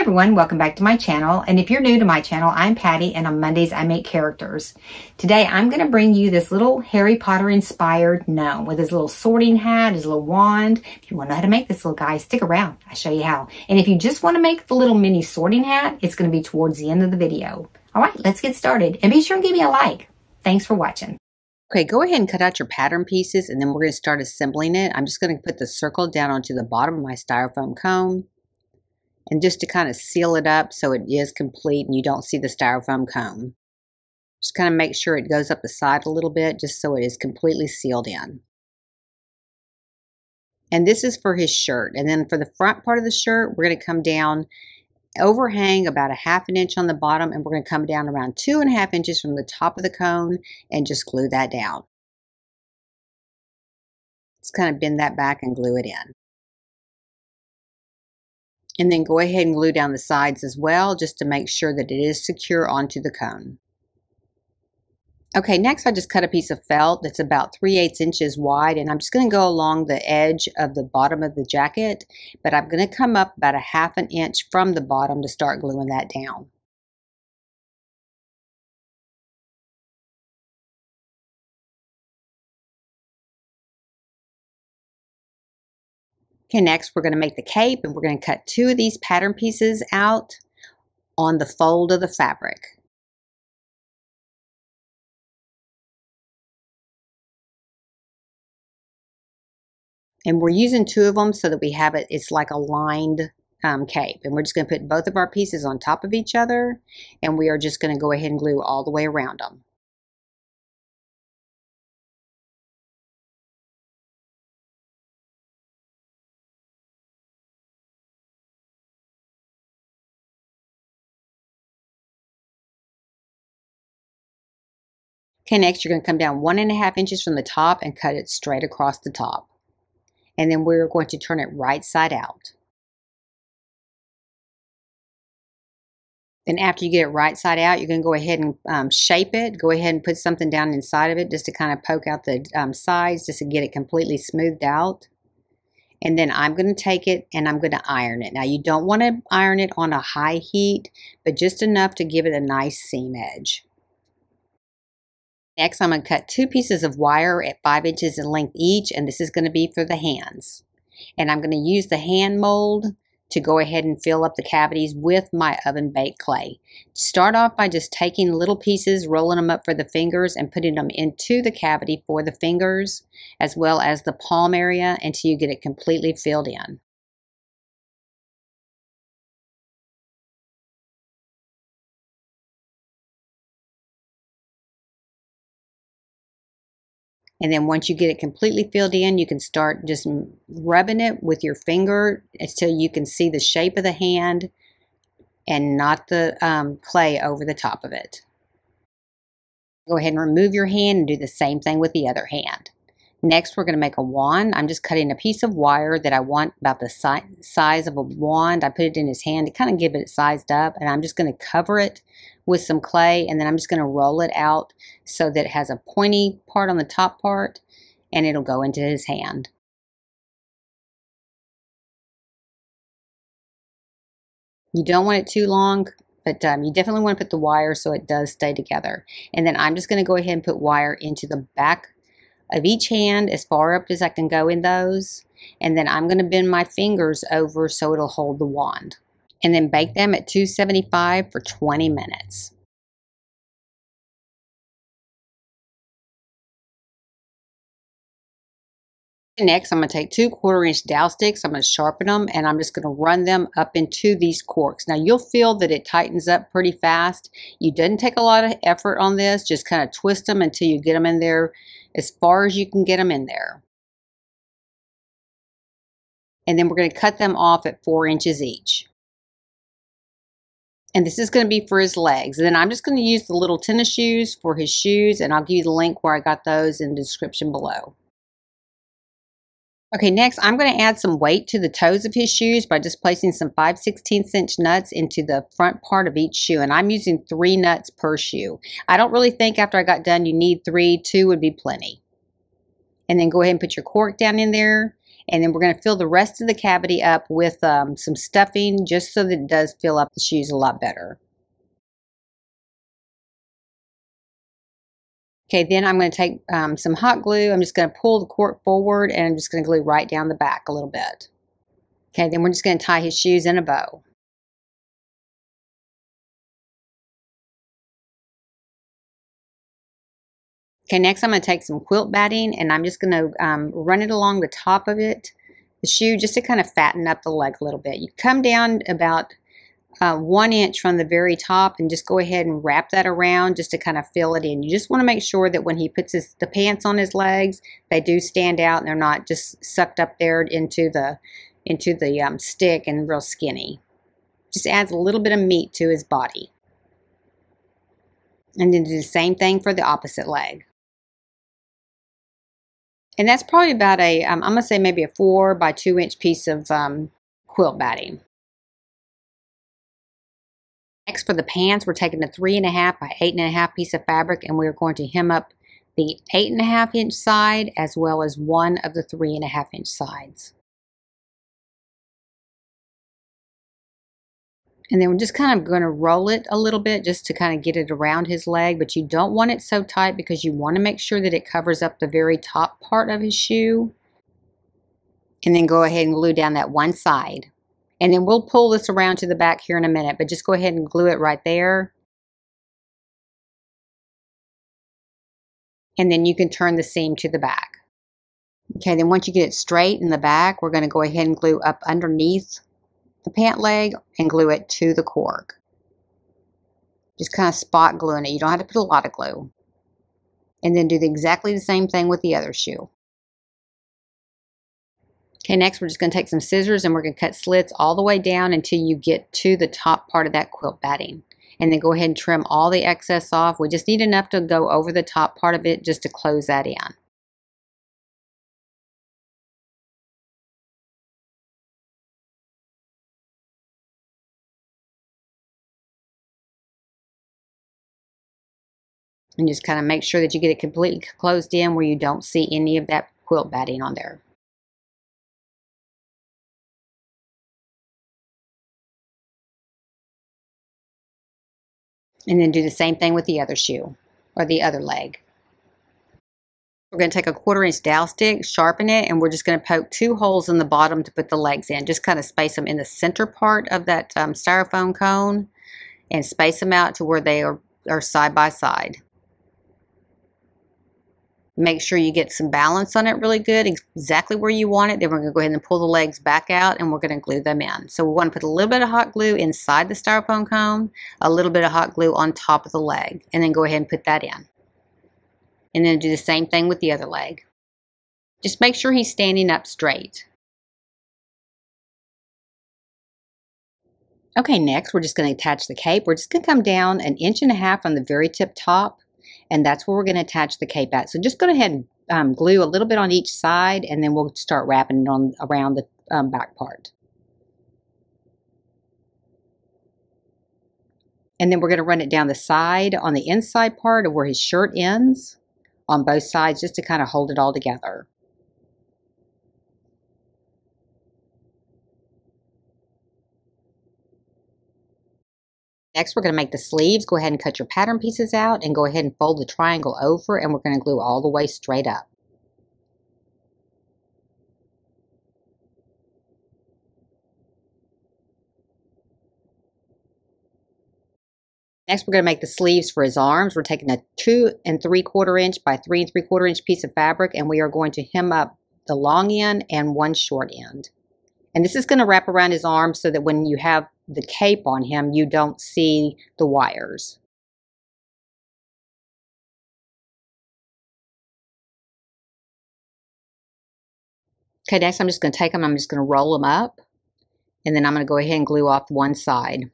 everyone, welcome back to my channel. And if you're new to my channel, I'm Patti and on Mondays I make characters. Today I'm going to bring you this little Harry Potter inspired gnome with his little sorting hat, his little wand. If you want to know how to make this little guy, stick around. I'll show you how. And if you just want to make the little mini sorting hat, it's going to be towards the end of the video. All right, let's get started. And be sure and give me a like. Thanks for watching. Okay, go ahead and cut out your pattern pieces and then we're going to start assembling it. I'm just going to put the circle down onto the bottom of my styrofoam cone and just to kind of seal it up so it is complete and you don't see the styrofoam cone. Just kind of make sure it goes up the side a little bit just so it is completely sealed in. And this is for his shirt. And then for the front part of the shirt, we're going to come down, overhang about a half an inch on the bottom, and we're going to come down around two and a half inches from the top of the cone and just glue that down. Just kind of bend that back and glue it in. And then go ahead and glue down the sides as well, just to make sure that it is secure onto the cone. Okay, next I just cut a piece of felt that's about 3 8 inches wide and I'm just going to go along the edge of the bottom of the jacket, but I'm going to come up about a half an inch from the bottom to start gluing that down. Okay, next we're going to make the cape and we're going to cut two of these pattern pieces out on the fold of the fabric. And we're using two of them so that we have it, it's like a lined um, cape. And we're just going to put both of our pieces on top of each other and we are just going to go ahead and glue all the way around them. Next you're going to come down one and a half inches from the top and cut it straight across the top. And then we're going to turn it right side out. Then after you get it right side out, you're going to go ahead and um, shape it. Go ahead and put something down inside of it just to kind of poke out the um, sides just to get it completely smoothed out. And then I'm going to take it and I'm going to iron it. Now you don't want to iron it on a high heat, but just enough to give it a nice seam edge. Next, I'm going to cut two pieces of wire at 5 inches in length each, and this is going to be for the hands. And I'm going to use the hand mold to go ahead and fill up the cavities with my oven baked clay. Start off by just taking little pieces, rolling them up for the fingers, and putting them into the cavity for the fingers, as well as the palm area until you get it completely filled in. And then once you get it completely filled in, you can start just rubbing it with your finger until you can see the shape of the hand and not the um, clay over the top of it. Go ahead and remove your hand and do the same thing with the other hand. Next, we're going to make a wand. I'm just cutting a piece of wire that I want about the si size of a wand. I put it in his hand to kind of give it sized up, and I'm just going to cover it with some clay, and then I'm just going to roll it out so that it has a pointy part on the top part, and it'll go into his hand. You don't want it too long, but um, you definitely want to put the wire so it does stay together. And then I'm just going to go ahead and put wire into the back of each hand as far up as I can go in those. And then I'm going to bend my fingers over so it'll hold the wand. And then bake them at 275 for 20 minutes. Next, I'm going to take two quarter inch dowel sticks. I'm going to sharpen them and I'm just going to run them up into these corks. Now you'll feel that it tightens up pretty fast. You didn't take a lot of effort on this. Just kind of twist them until you get them in there as far as you can get them in there. And then we're going to cut them off at four inches each. And this is going to be for his legs. And then I'm just going to use the little tennis shoes for his shoes. And I'll give you the link where I got those in the description below. Okay, next I'm going to add some weight to the toes of his shoes by just placing some 5 16 inch nuts into the front part of each shoe. And I'm using three nuts per shoe. I don't really think after I got done you need three, two would be plenty. And then go ahead and put your cork down in there And then we're going to fill the rest of the cavity up with um, some stuffing just so that it does fill up the shoes a lot better. Okay, then I'm going to take um, some hot glue. I'm just going to pull the cork forward and I'm just going to glue right down the back a little bit. Okay, then we're just going to tie his shoes in a bow. Okay, next I'm going to take some quilt batting and I'm just going to um, run it along the top of it, the shoe, just to kind of fatten up the leg a little bit. You come down about uh, one inch from the very top and just go ahead and wrap that around just to kind of fill it in. You just want to make sure that when he puts his, the pants on his legs, they do stand out and they're not just sucked up there into the, into the um, stick and real skinny. Just adds a little bit of meat to his body. And then do the same thing for the opposite leg. And that's probably about a, um, I'm going to say maybe a four by two inch piece of um, quilt batting. Next for the pants, we're taking a three and a half by eight and a half piece of fabric and we're going to hem up the eight and a half inch side as well as one of the three and a half inch sides. And then we're just kind of going to roll it a little bit just to kind of get it around his leg. But you don't want it so tight because you want to make sure that it covers up the very top part of his shoe. And then go ahead and glue down that one side. And then we'll pull this around to the back here in a minute. But just go ahead and glue it right there. And then you can turn the seam to the back. Okay, then once you get it straight in the back, we're going to go ahead and glue up underneath the pant leg and glue it to the cork. Just kind of spot gluing it. You don't have to put a lot of glue. And then do the, exactly the same thing with the other shoe. Okay, next we're just going to take some scissors and we're going to cut slits all the way down until you get to the top part of that quilt batting. And then go ahead and trim all the excess off. We just need enough to go over the top part of it just to close that in. and just kind of make sure that you get it completely closed in where you don't see any of that quilt batting on there. And then do the same thing with the other shoe or the other leg. We're going to take a quarter inch dowel stick, sharpen it, and we're just going to poke two holes in the bottom to put the legs in. Just kind of space them in the center part of that um, styrofoam cone and space them out to where they are, are side by side. Make sure you get some balance on it really good, exactly where you want it. Then we're going to go ahead and pull the legs back out and we're going to glue them in. So we want to put a little bit of hot glue inside the styrofoam cone, a little bit of hot glue on top of the leg, and then go ahead and put that in. And then do the same thing with the other leg. Just make sure he's standing up straight. Okay, next we're just going to attach the cape. We're just going to come down an inch and a half on the very tip top and that's where we're going to attach the cape at. So just go ahead and um, glue a little bit on each side and then we'll start wrapping it on around the um, back part. And then we're going to run it down the side on the inside part of where his shirt ends on both sides just to kind of hold it all together. Next, we're going to make the sleeves. Go ahead and cut your pattern pieces out and go ahead and fold the triangle over and we're going to glue all the way straight up. Next, we're going to make the sleeves for his arms. We're taking a two and three quarter inch by three and three quarter inch piece of fabric and we are going to hem up the long end and one short end. And this is going to wrap around his arm so that when you have the cape on him, you don't see the wires. Okay, next I'm just going to take them, I'm just going to roll them up, and then I'm going to go ahead and glue off one side.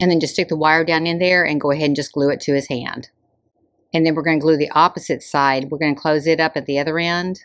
And then just stick the wire down in there and go ahead and just glue it to his hand. And then we're going to glue the opposite side. We're going to close it up at the other end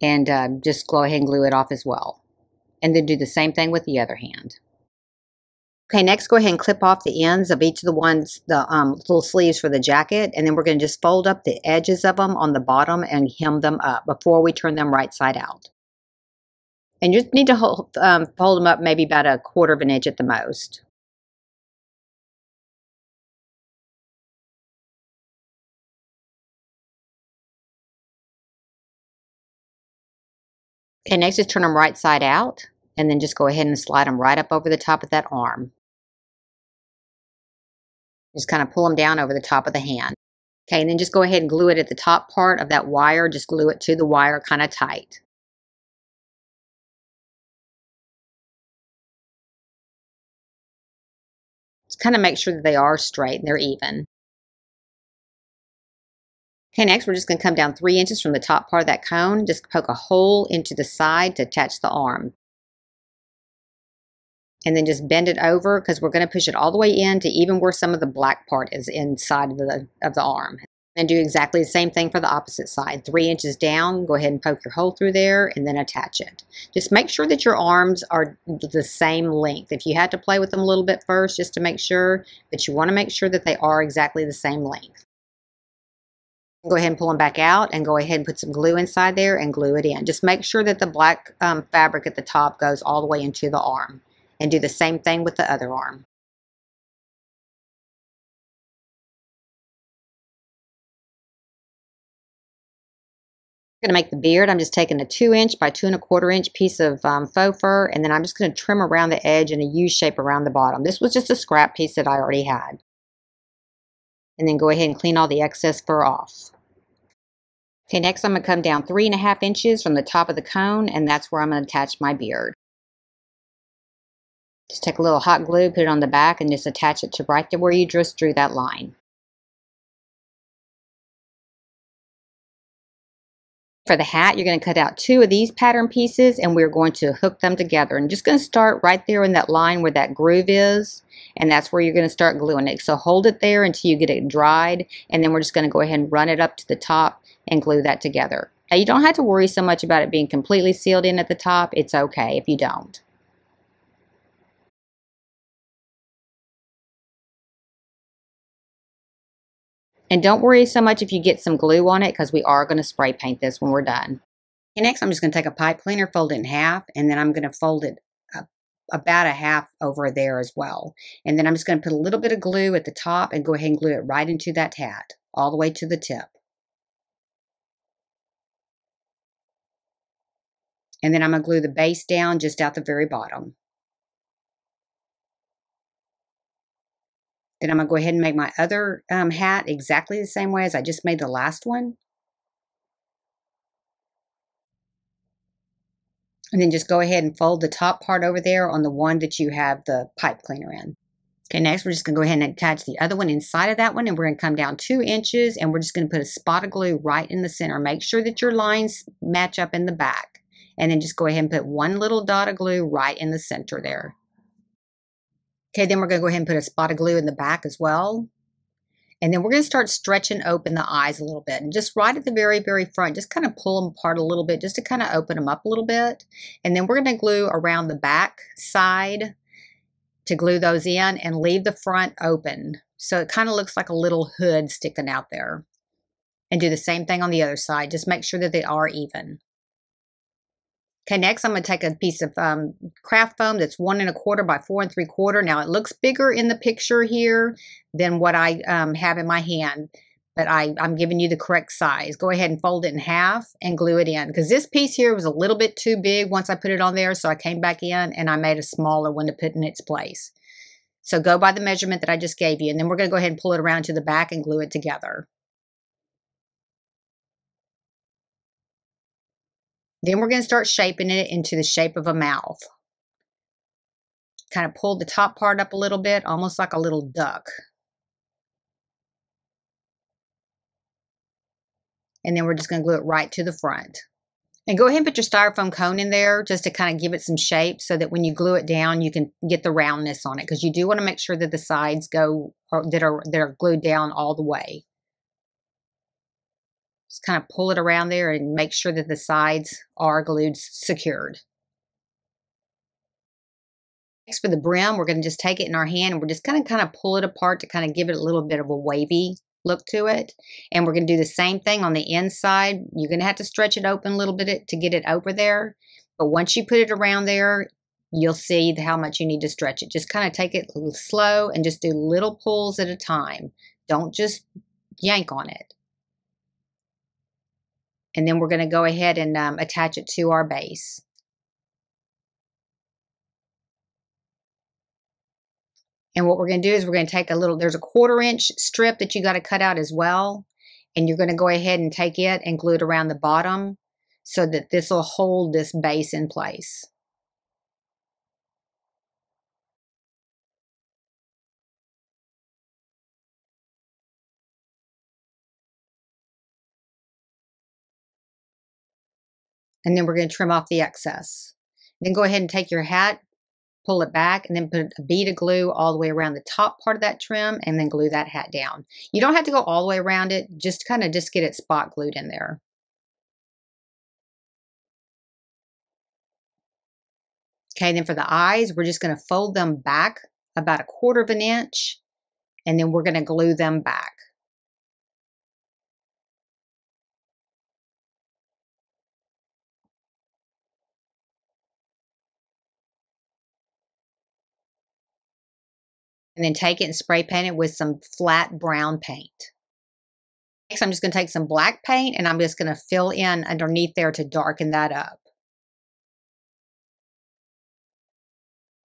and uh, just go ahead and glue it off as well. And then do the same thing with the other hand. Okay, next go ahead and clip off the ends of each of the ones, the um, little sleeves for the jacket, and then we're going to just fold up the edges of them on the bottom and hem them up before we turn them right side out. And you just need to hold, um, fold them up maybe about a quarter of an inch at the most. Okay, next is turn them right side out and then just go ahead and slide them right up over the top of that arm. Just kind of pull them down over the top of the hand. Okay, and then just go ahead and glue it at the top part of that wire. Just glue it to the wire kind of tight. Just kind of make sure that they are straight and they're even. Okay, next we're just going to come down three inches from the top part of that cone. Just poke a hole into the side to attach the arm and then just bend it over because we're going to push it all the way in to even where some of the black part is inside of the, of the arm. And do exactly the same thing for the opposite side. Three inches down, go ahead and poke your hole through there and then attach it. Just make sure that your arms are the same length. If you had to play with them a little bit first just to make sure, but you want to make sure that they are exactly the same length. Go ahead and pull them back out and go ahead and put some glue inside there and glue it in. Just make sure that the black um, fabric at the top goes all the way into the arm and do the same thing with the other arm. Going to make the beard. I'm just taking a two inch by two and a quarter inch piece of um, faux fur and then I'm just going to trim around the edge in a U shape around the bottom. This was just a scrap piece that I already had. And then go ahead and clean all the excess fur off. Okay, next I'm going to come down three and a half inches from the top of the cone and that's where I'm going to attach my beard. Just take a little hot glue, put it on the back, and just attach it to right to where you just drew that line. For the hat, you're going to cut out two of these pattern pieces and we're going to hook them together. And just going to start right there in that line where that groove is. And that's where you're going to start gluing it. So hold it there until you get it dried. And then we're just going to go ahead and run it up to the top and glue that together. Now you don't have to worry so much about it being completely sealed in at the top. It's okay if you don't. And don't worry so much if you get some glue on it because we are going to spray paint this when we're done. And next, I'm just going to take a pipe cleaner, fold it in half, and then I'm going to fold it about a half over there as well. And then I'm just going to put a little bit of glue at the top and go ahead and glue it right into that hat, all the way to the tip. And then I'm going to glue the base down just out the very bottom. Then I'm going to go ahead and make my other um, hat exactly the same way as I just made the last one. And then just go ahead and fold the top part over there on the one that you have the pipe cleaner in. Okay, next we're just going to go ahead and attach the other one inside of that one and we're going to come down two inches and we're just going to put a spot of glue right in the center. Make sure that your lines match up in the back. And then just go ahead and put one little dot of glue right in the center there. Okay, then we're going to go ahead and put a spot of glue in the back as well. And then we're going to start stretching open the eyes a little bit. And just right at the very, very front, just kind of pull them apart a little bit just to kind of open them up a little bit. And then we're going to glue around the back side to glue those in and leave the front open. So it kind of looks like a little hood sticking out there. And do the same thing on the other side. Just make sure that they are even. Okay, next I'm going to take a piece of um, craft foam that's one and a quarter by four and three quarter. Now it looks bigger in the picture here than what I um, have in my hand, but I, I'm giving you the correct size. Go ahead and fold it in half and glue it in because this piece here was a little bit too big once I put it on there. So I came back in and I made a smaller one to put in its place. So go by the measurement that I just gave you. And then we're going to go ahead and pull it around to the back and glue it together. Then we're going to start shaping it into the shape of a mouth. Kind of pull the top part up a little bit, almost like a little duck. And then we're just going to glue it right to the front. And go ahead and put your styrofoam cone in there just to kind of give it some shape so that when you glue it down, you can get the roundness on it because you do want to make sure that the sides go or that are that are glued down all the way. Just kind of pull it around there and make sure that the sides are glued secured. Next for the brim, we're going to just take it in our hand and we're just going to kind of pull it apart to kind of give it a little bit of a wavy look to it. And we're going to do the same thing on the inside. You're going to have to stretch it open a little bit to get it over there. But once you put it around there, you'll see how much you need to stretch it. Just kind of take it slow and just do little pulls at a time. Don't just yank on it. And then we're going to go ahead and um, attach it to our base. And what we're going to do is we're going to take a little, there's a quarter inch strip that you got to cut out as well. And you're going to go ahead and take it and glue it around the bottom so that this will hold this base in place. And then we're going to trim off the excess. Then go ahead and take your hat, pull it back, and then put a bead of glue all the way around the top part of that trim, and then glue that hat down. You don't have to go all the way around it, just kind of just get it spot glued in there. Okay, then for the eyes, we're just going to fold them back about a quarter of an inch, and then we're going to glue them back. And then take it and spray paint it with some flat brown paint. Next, I'm just going to take some black paint and I'm just going to fill in underneath there to darken that up.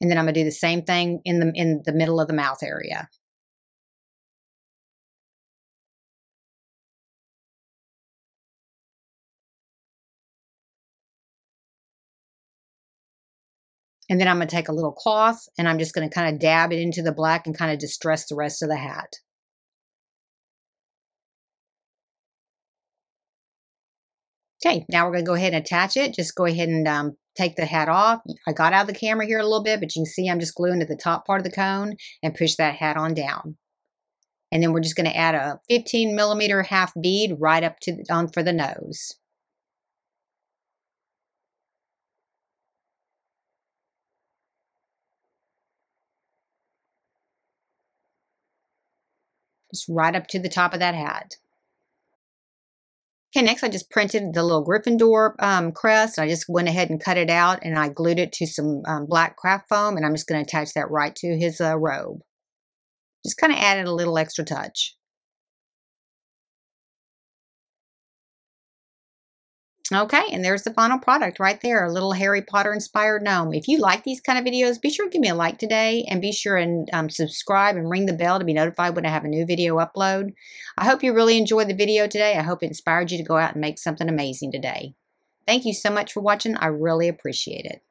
And then I'm going to do the same thing in the, in the middle of the mouth area. And then I'm going to take a little cloth and I'm just going to kind of dab it into the black and kind of distress the rest of the hat. Okay, now we're going to go ahead and attach it. Just go ahead and um, take the hat off. I got out of the camera here a little bit, but you can see I'm just gluing to the top part of the cone and push that hat on down. And then we're just going to add a 15 millimeter half bead right up to on for the nose. Just right up to the top of that hat. Okay, next I just printed the little Gryffindor um, crest. I just went ahead and cut it out and I glued it to some um, black craft foam and I'm just going to attach that right to his uh, robe. Just kind of added a little extra touch. Okay, and there's the final product right there, a little Harry Potter inspired gnome. If you like these kind of videos, be sure to give me a like today and be sure and um, subscribe and ring the bell to be notified when I have a new video upload. I hope you really enjoyed the video today. I hope it inspired you to go out and make something amazing today. Thank you so much for watching. I really appreciate it.